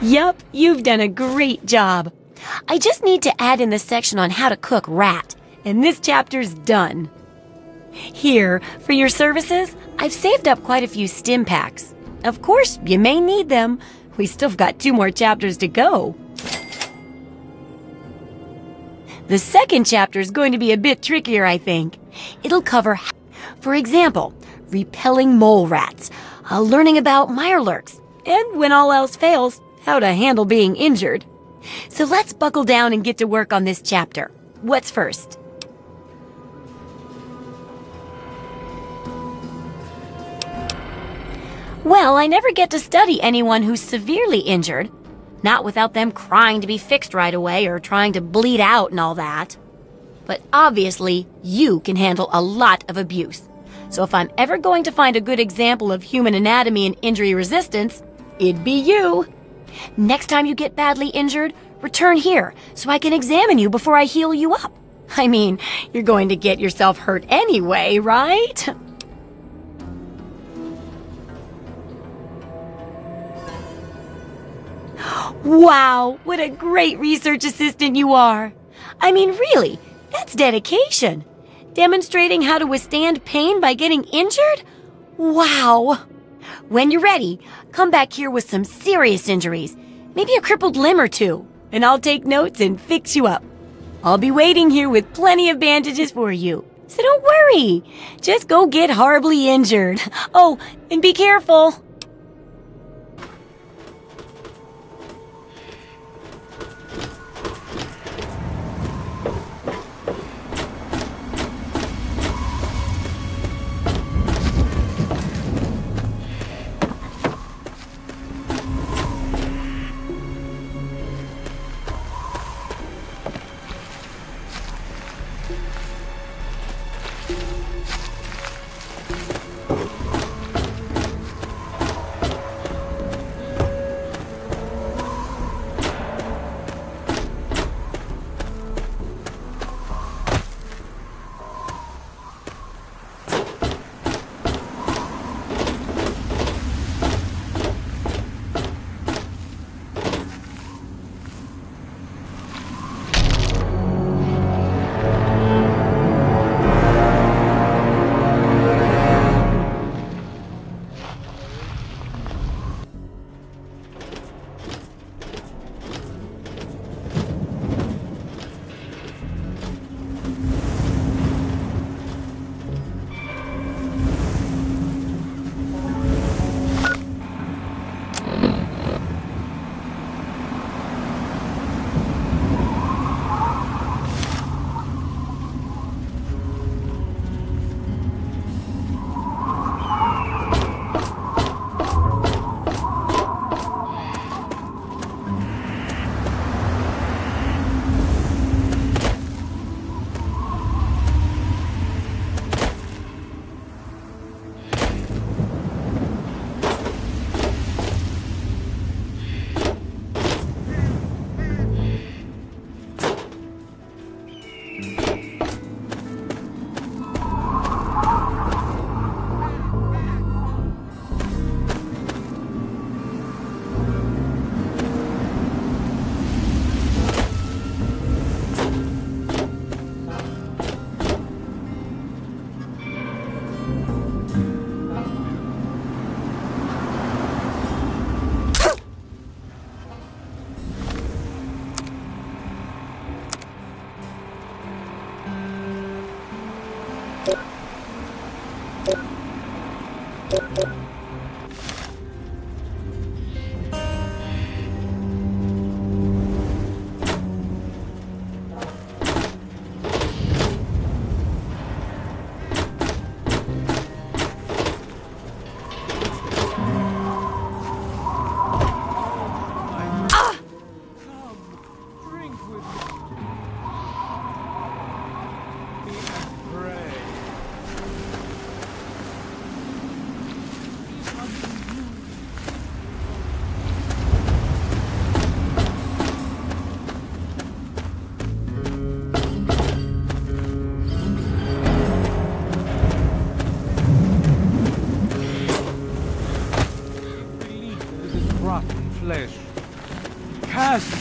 Yup, you've done a great job. I just need to add in the section on how to cook rat, and this chapter's done. Here, for your services, I've saved up quite a few Stimpaks. Of course, you may need them. We still've got two more chapters to go. The second chapter is going to be a bit trickier, I think. It'll cover, for example, repelling mole rats, uh, learning about mirelurks, and when all else fails, how to handle being injured. So let's buckle down and get to work on this chapter. What's first? Well, I never get to study anyone who's severely injured. Not without them crying to be fixed right away or trying to bleed out and all that. But obviously, you can handle a lot of abuse. So if I'm ever going to find a good example of human anatomy and injury resistance, it'd be you. Next time you get badly injured, return here so I can examine you before I heal you up. I mean, you're going to get yourself hurt anyway, right? Wow, what a great research assistant you are. I mean, really, that's dedication. Demonstrating how to withstand pain by getting injured? Wow. When you're ready, come back here with some serious injuries, maybe a crippled limb or two, and I'll take notes and fix you up. I'll be waiting here with plenty of bandages for you. So don't worry. Just go get horribly injured. Oh, and be careful.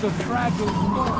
The fragile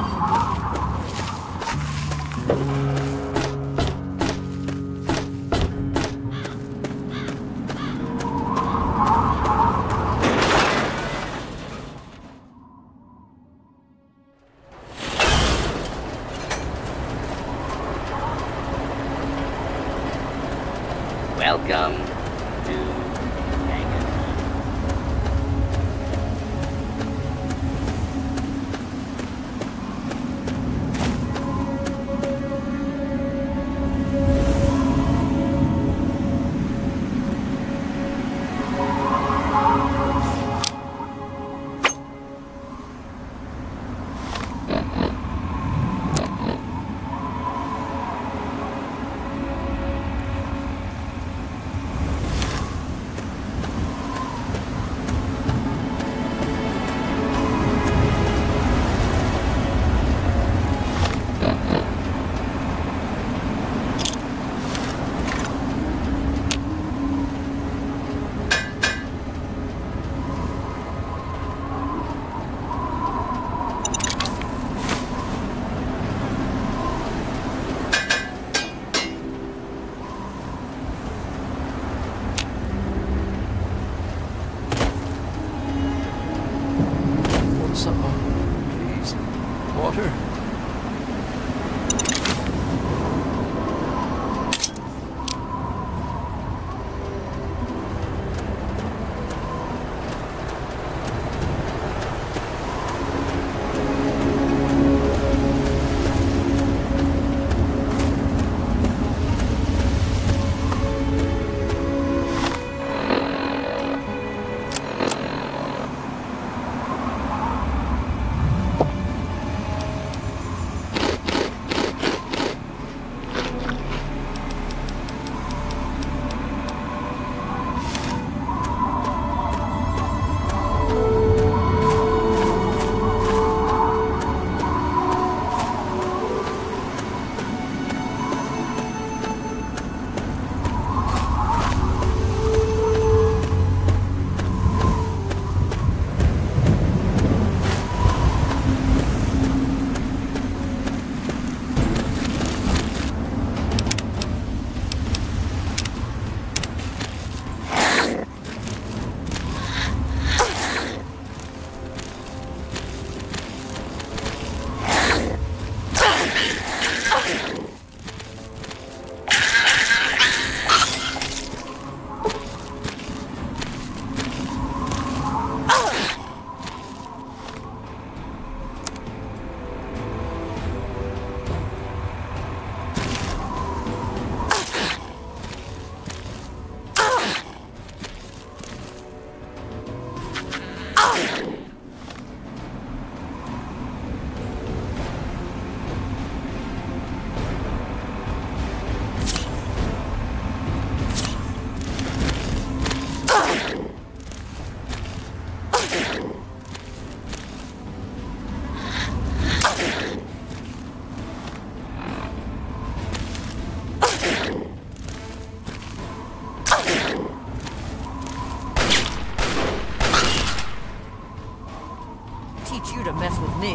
Teach you to mess with me.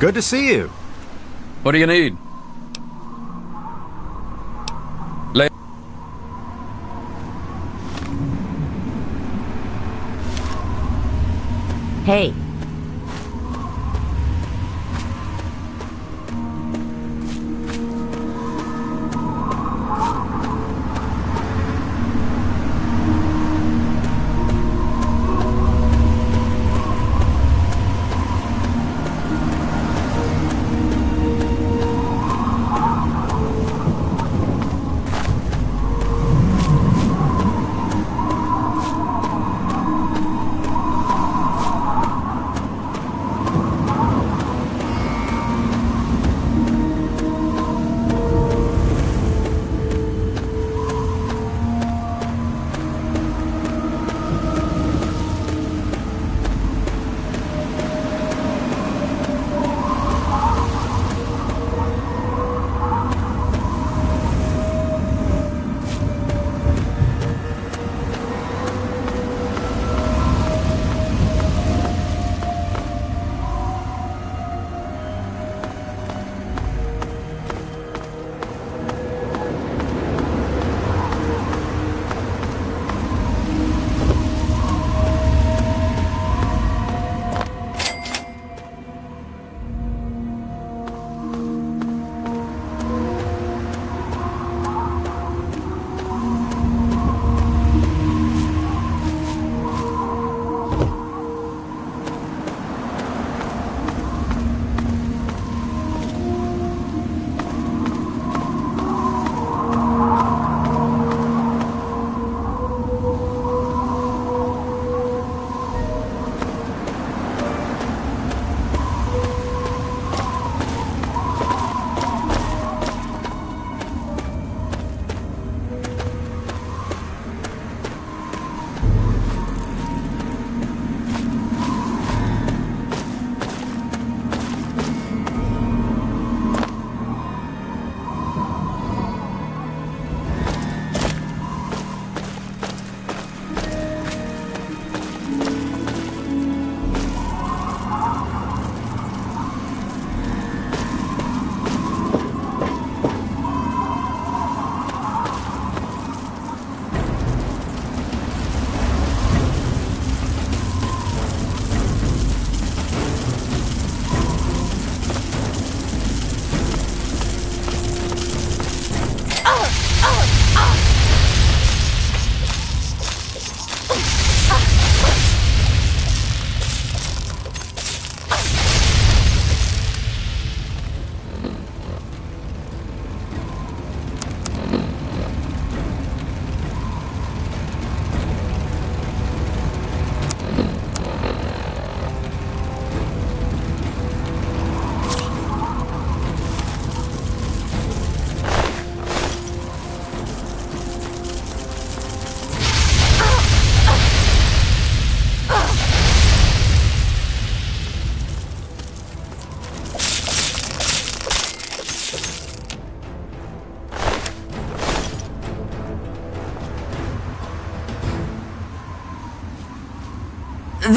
Good to see you. What do you need? Lay Hey,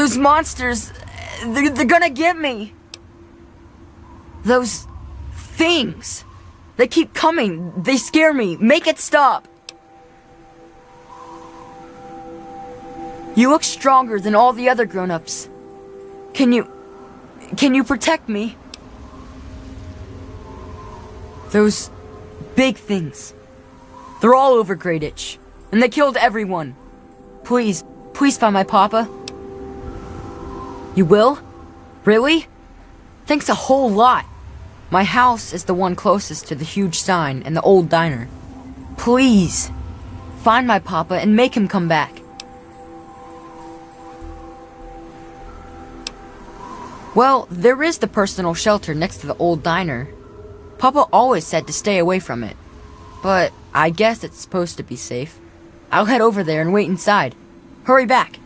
Those monsters, they're, they're gonna get me. Those things. They keep coming. They scare me. Make it stop. You look stronger than all the other grown-ups. Can you... Can you protect me? Those big things. They're all over Grayditch. And they killed everyone. Please, please find my papa. You will? Really? Thanks a whole lot. My house is the one closest to the huge sign and the old diner. Please, find my papa and make him come back. Well, there is the personal shelter next to the old diner. Papa always said to stay away from it. But I guess it's supposed to be safe. I'll head over there and wait inside. Hurry back.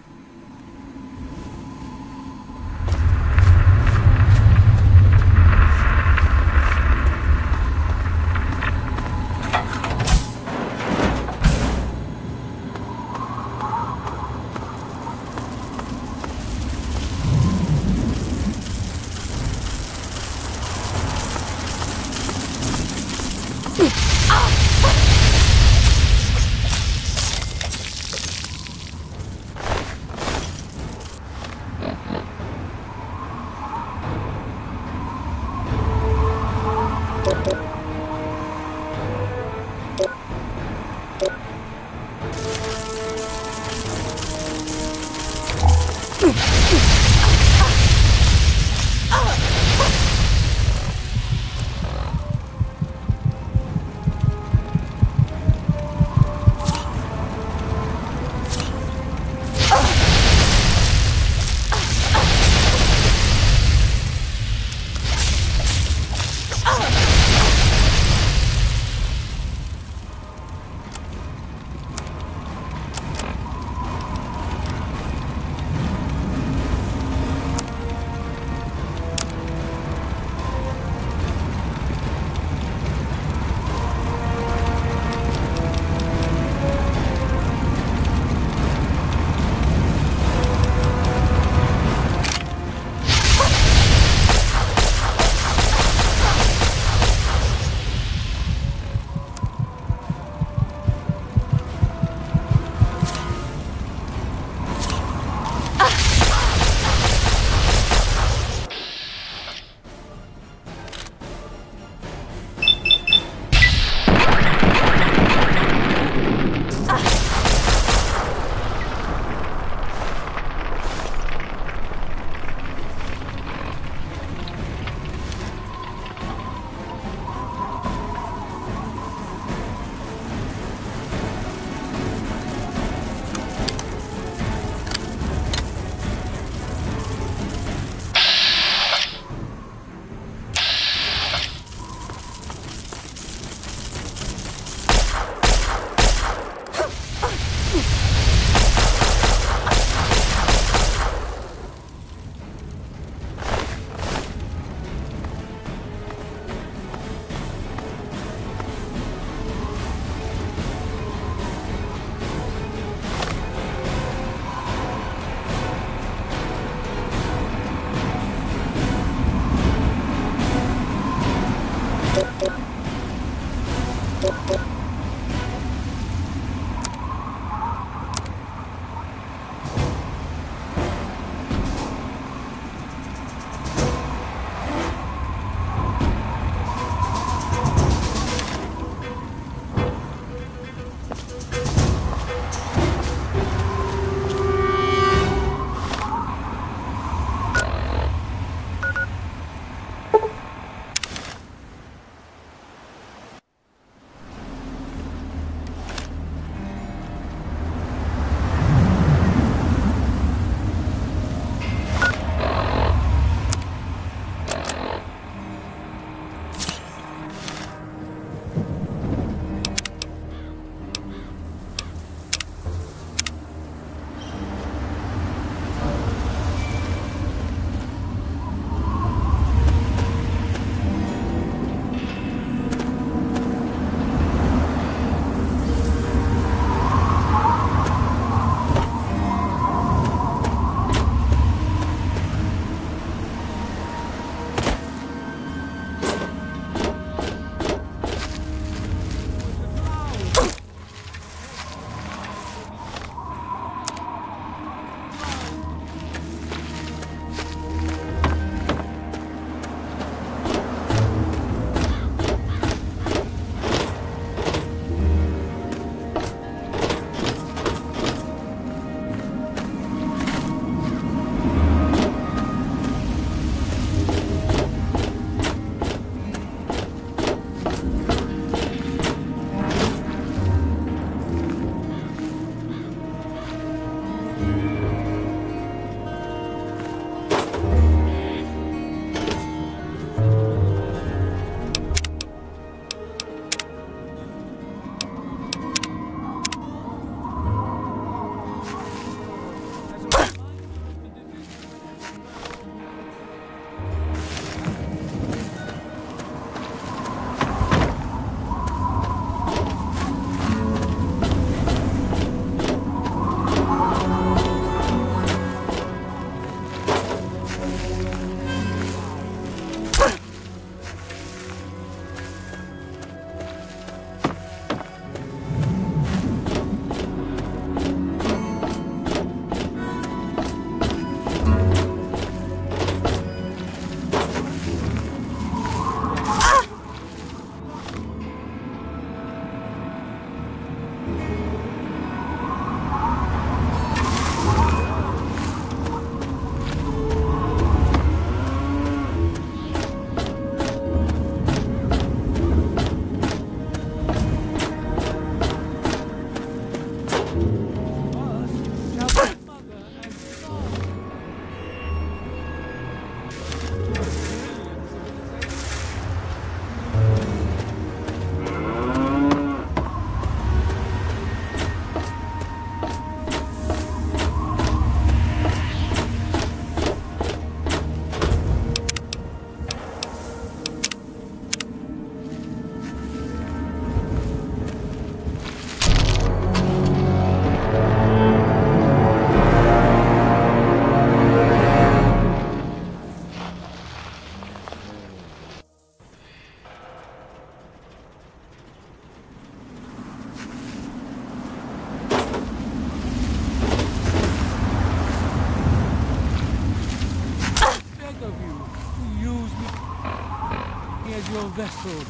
Vessel.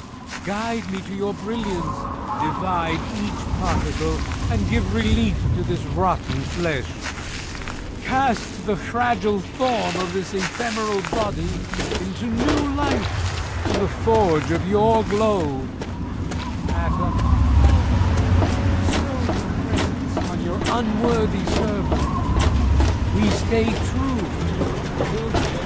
Guide me to your brilliance. Divide each particle and give relief to this rotten flesh. Cast the fragile form of this ephemeral body into new life in the forge of your glow. Presence on your unworthy servant. We stay true until the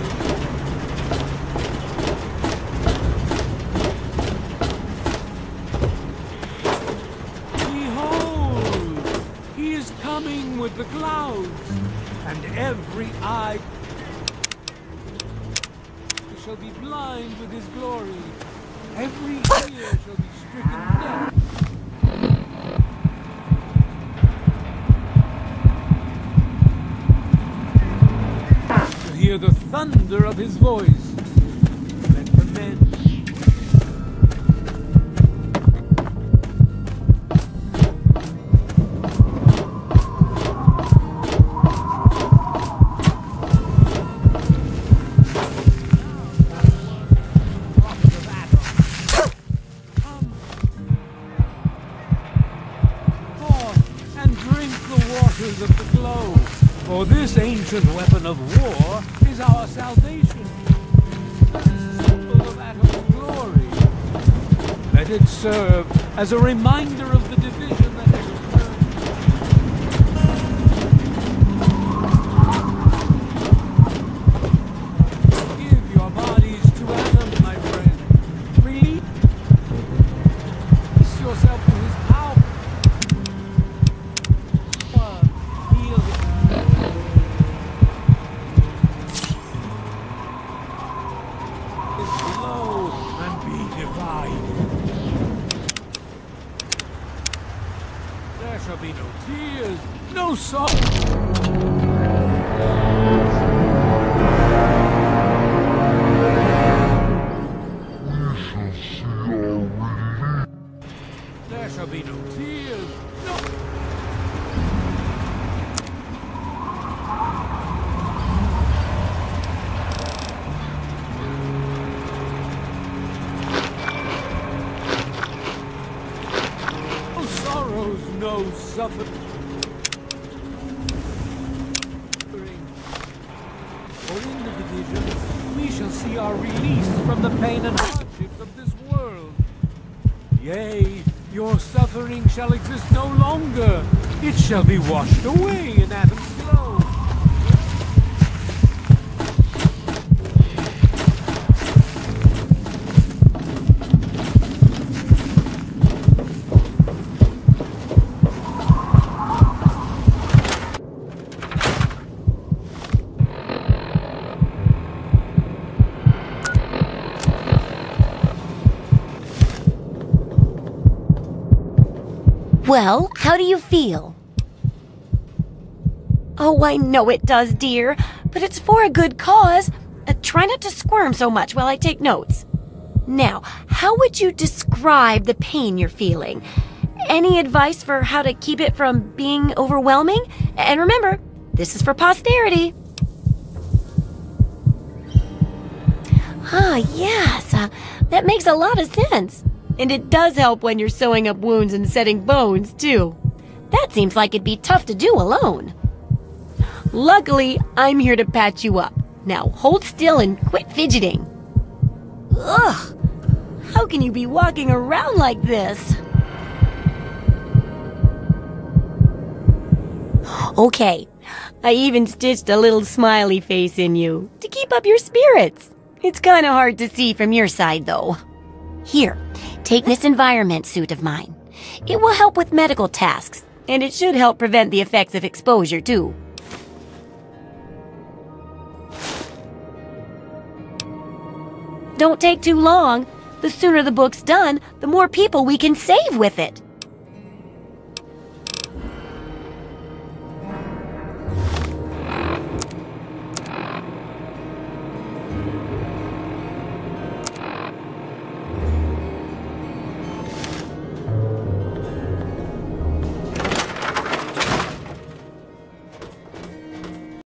Behold! He is coming with the clouds, and every eye shall be blind with his glory. Every ear shall be stricken deaf. To hear the thunder of his voice. Let the men this ancient weapon of war is our salvation. The symbol of Atom's glory. Let it serve as a reminder sorrows, no suffering. In the division, we shall see our release from the pain and hardships of this world. Yea, your suffering shall exist no longer. It shall be washed away in Atom's Well, how do you feel? Oh, I know it does, dear, but it's for a good cause. Uh, try not to squirm so much while I take notes. Now, how would you describe the pain you're feeling? Any advice for how to keep it from being overwhelming? And remember, this is for posterity. Ah, yes, uh, that makes a lot of sense. And it does help when you're sewing up wounds and setting bones, too. That seems like it'd be tough to do alone. Luckily, I'm here to patch you up. Now hold still and quit fidgeting. Ugh! How can you be walking around like this? Okay, I even stitched a little smiley face in you to keep up your spirits. It's kinda hard to see from your side, though. Here, take this environment suit of mine. It will help with medical tasks, and it should help prevent the effects of exposure, too. Don't take too long. The sooner the book's done, the more people we can save with it.